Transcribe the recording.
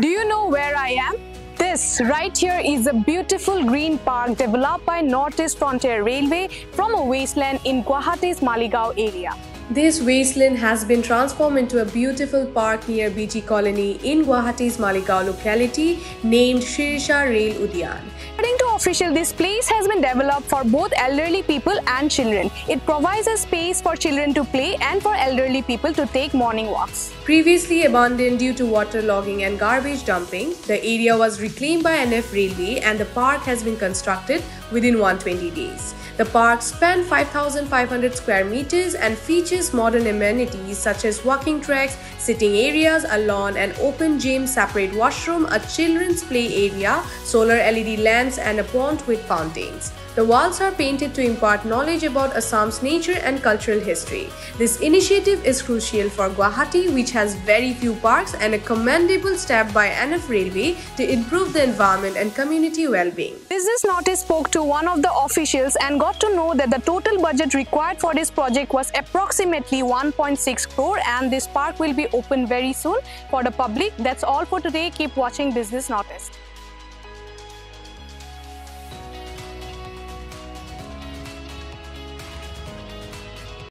Do you know where I am? This right here is a beautiful green park developed by Northeast Frontier Railway from a wasteland in Guwahati's Maligaon area. This wasteland has been transformed into a beautiful park near BG Colony in Guwahati's Maligaon locality named Sirisha Rail Udyaan. Official, this place has been developed for both elderly people and children. It provides a space for children to play and for elderly people to take morning walks. Previously abandoned due to waterlogging and garbage dumping, the area was reclaimed by NF Railway and the park has been constructed within 120 days. The park spans 5,500 square meters and features modern amenities such as walking tracks, sitting areas, a lawn, an open gym, separate washroom, a children's play area, solar LED lamps and a pond with fountains. The walls are painted to impart knowledge about Assam's nature and cultural history. This initiative is crucial for Guwahati which has very few parks and a commendable step by NF Railway to improve the environment and community well-being. Business Northeast spoke to one of the officials and got to know that the total budget required for this project was approximately 1.6 crore and this park will be open very soon for the public. That's all for today. Keep watching Business Northeast.